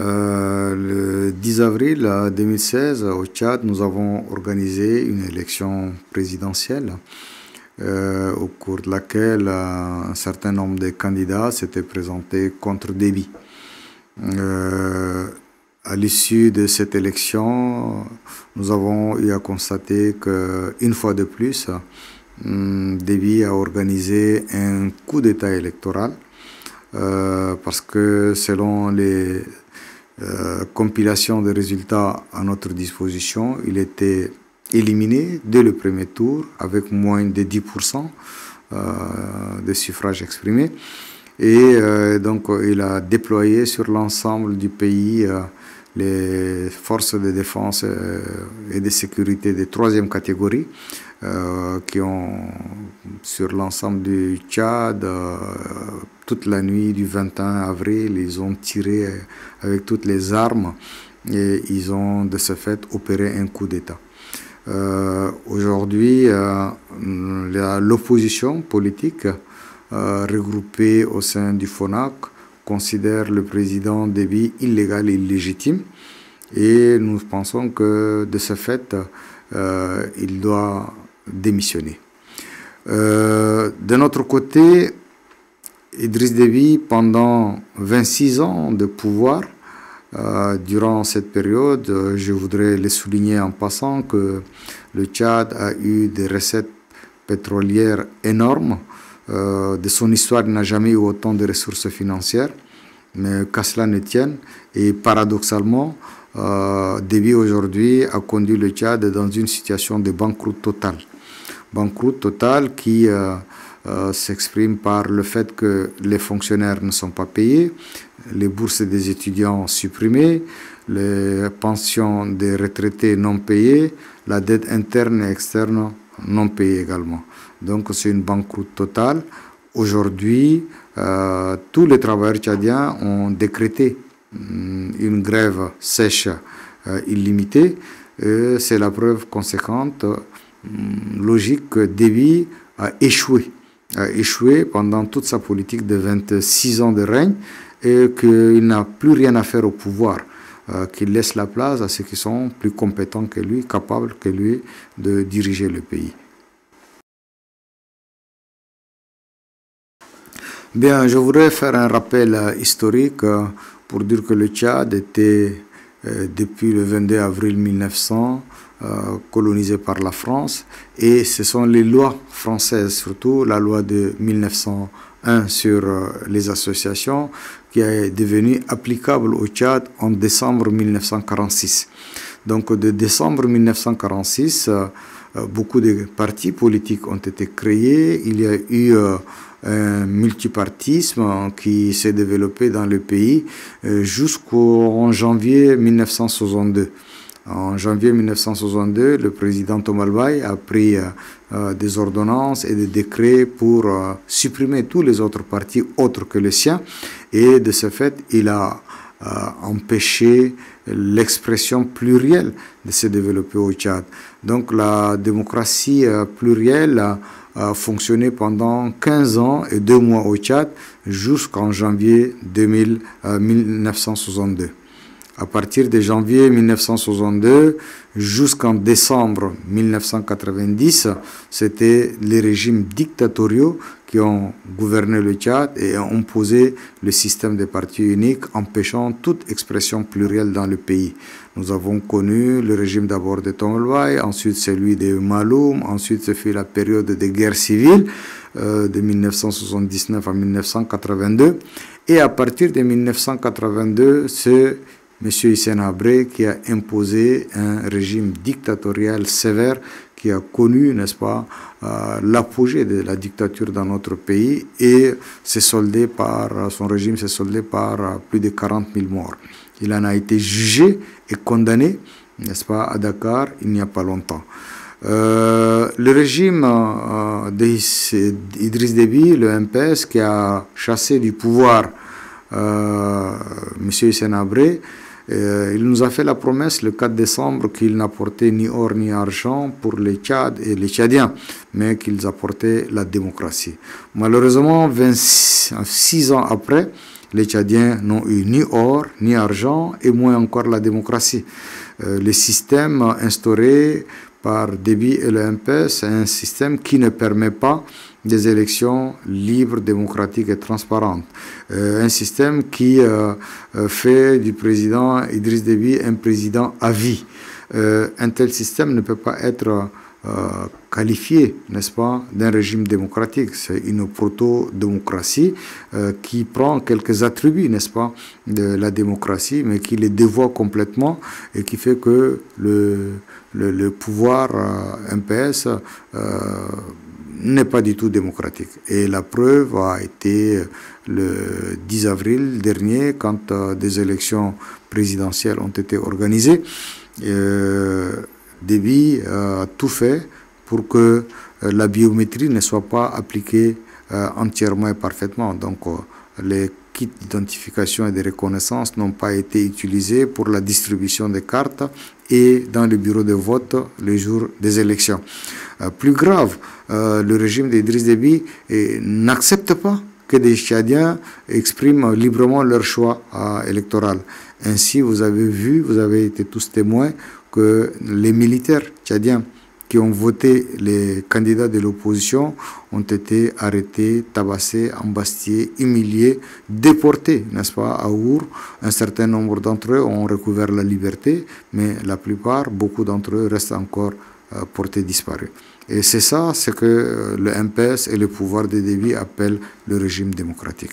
le 10 avril 2016, au Tchad, nous avons organisé une élection présidentielle au cours de laquelle un certain nombre de candidats s'étaient présentés contre Déby. à l'issue de cette élection, nous avons eu à constater qu'une fois de plus, Déby a organisé un coup d'État électoral euh, parce que selon les euh, compilations de résultats à notre disposition, il était éliminé dès le premier tour avec moins de 10% euh, de suffrages exprimés. Et donc il a déployé sur l'ensemble du pays les forces de défense et de sécurité de troisième catégorie euh, qui ont, sur l'ensemble du Tchad, euh, toute la nuit du 21 avril, ils ont tiré avec toutes les armes et ils ont de ce fait opéré un coup d'État. Euh, aujourd'hui, l'opposition politique regroupée au sein du FONAC considère le président Déby illégal et illégitime et nous pensons que de ce fait, il doit démissionner. Euh, de notre côté, Idriss Déby, pendant 26 ans de pouvoir, euh, durant cette période, je voudrais le souligner en passant que le Tchad a eu des recettes pétrolières énormes. Euh, de son histoire, il n'a jamais eu autant de ressources financières, mais qu'à cela ne tienne. Et paradoxalement, euh, Déby aujourd'hui a conduit le Tchad dans une situation de banqueroute totale banqueroute totale qui euh, euh, s'exprime par le fait que les fonctionnaires ne sont pas payés, les bourses des étudiants supprimées, les pensions des retraités non payées, la dette interne et externe non payée également. Donc c'est une banqueroute totale. Aujourd'hui, euh, tous les travailleurs tchadiens ont décrété mm, une grève sèche illimitée. C'est la preuve conséquente Hmm, logique que Déby a échoué, a échoué pendant toute sa politique de 26 ans de règne et qu'il n'a plus rien à faire au pouvoir, euh, qu'il laisse la place à ceux qui sont plus compétents que lui, capables que lui de diriger le pays. Bien, je voudrais faire un rappel euh, historique euh, pour dire que le Tchad était, depuis le 22 avril 1900, euh, colonisé par la France. Et ce sont les lois françaises, surtout la loi de 1901 sur euh, les associations, qui est devenue applicable au Tchad en décembre 1946. Donc de décembre 1946, euh, beaucoup de partis politiques ont été créés. Il y a eu un multipartisme qui s'est développé dans le pays jusqu'en janvier 1962. En janvier 1962, le président Tomalbaye a pris euh, euh, des ordonnances et des décrets pour euh, supprimer tous les autres partis autres que le sien. Et de ce fait, il a empêché l'expression plurielle de se développer au Tchad. Donc la démocratie plurielle a fonctionné pendant 15 ans et 2 mois au Tchad jusqu'en janvier 2000, 1962 à partir de janvier 1962 jusqu'en décembre 1990, c'était les régimes dictatoriaux qui ont gouverné le Tchad et ont imposé le système des partis uniques, empêchant toute expression plurielle dans le pays. Nous avons connu le régime d'abord de Tongolwai, ensuite celui de Maloum, ensuite ce fut la période des guerres civiles euh, de 1979 à 1982. Et à partir de 1982, c'est M. Hissène Abré qui a imposé un régime dictatorial sévère qui a connu, n'est-ce pas, euh, l'apogée de la dictature dans notre pays et s'est soldé par, son régime s'est soldé par euh, plus de 40 000 morts. Il en a été jugé et condamné, n'est-ce pas, à Dakar il n'y a pas longtemps. Euh, le régime d'Idriss Déby, le MPS, qui a chassé du pouvoir M. Hissène Abré, euh, il nous a fait la promesse le 4 décembre qu'il n'apportait ni or ni argent pour les Tchad et les Tchadiens, mais qu'ils apportaient la démocratie. Malheureusement, 26 ans après, les Tchadiens n'ont eu ni or, ni argent, et moins encore la démocratie. Euh, le système instauré par Déby et le MPS est un système qui ne permet pas des élections libres, démocratiques et transparentes. Euh, un système qui euh, fait du président Idriss Déby un président à vie. un tel système ne peut pas être euh, qualifié, n'est-ce pas, d'un régime démocratique. C'est une proto-démocratie euh, qui prend quelques attributs, n'est-ce pas, de la démocratie, mais qui les dévoie complètement et qui fait que le, le, pouvoir euh, MPS n'est pas du tout démocratique. Et la preuve a été le 10 avril dernier, quand des élections présidentielles ont été organisées. Déby a tout fait pour que euh, la biométrie ne soit pas appliquée euh, entièrement et parfaitement. Donc, euh, les kits d'identification et de reconnaissance n'ont pas été utilisés pour la distribution des cartes et dans les bureaux de vote les jours des élections. plus grave, le régime d'Idriss Déby n'accepte pas que des Tchadiens expriment librement leur choix électoral. Ainsi, vous avez vu, vous avez été tous témoins que les militaires tchadiens qui ont voté les candidats de l'opposition ont été arrêtés, tabassés, embastillés, humiliés, déportés, n'est-ce pas, à Our. Un certain nombre d'entre eux ont recouvert la liberté, mais la plupart, beaucoup d'entre eux restent encore euh, portés disparus. Et c'est ça, ce que euh, le MPS et le pouvoir de débit appellent le régime démocratique.